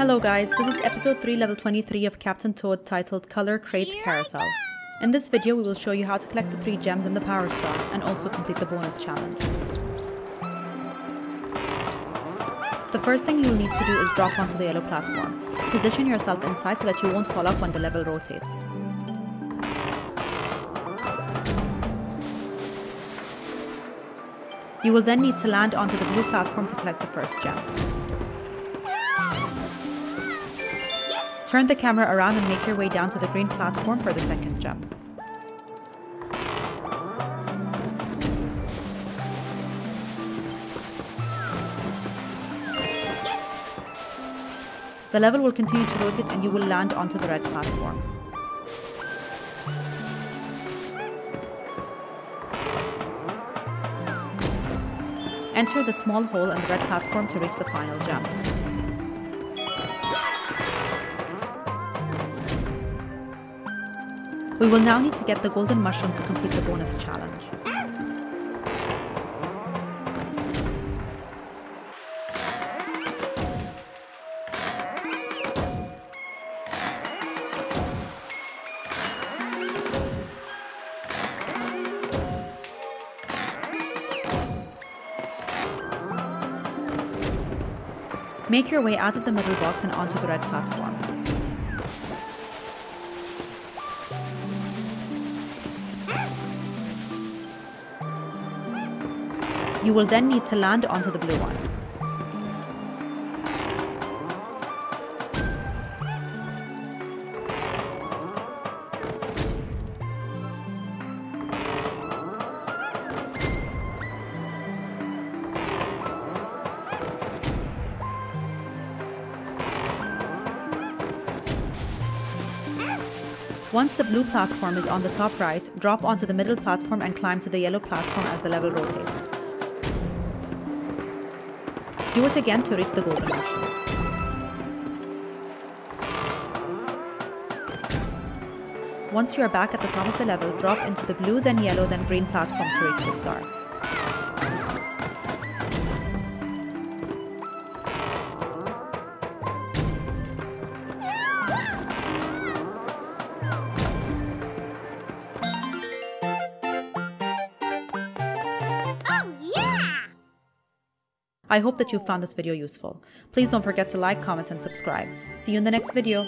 Hello guys, this is episode 3 level 23 of Captain Toad titled Color Crate Carousel. In this video we will show you how to collect the 3 gems and the power star and also complete the bonus challenge. The first thing you will need to do is drop onto the yellow platform. Position yourself inside so that you won't fall off when the level rotates. You will then need to land onto the blue platform to collect the first gem. Turn the camera around and make your way down to the green platform for the second jump. The level will continue to rotate and you will land onto the red platform. Enter the small hole on the red platform to reach the final jump. We will now need to get the golden mushroom to complete the bonus challenge. Make your way out of the middle box and onto the red platform. You will then need to land onto the blue one. Once the blue platform is on the top right, drop onto the middle platform and climb to the yellow platform as the level rotates. Do it again to reach the golden. Once you are back at the top of the level, drop into the blue, then yellow, then green platform to reach the star. I hope that you found this video useful. Please don't forget to like, comment, and subscribe. See you in the next video.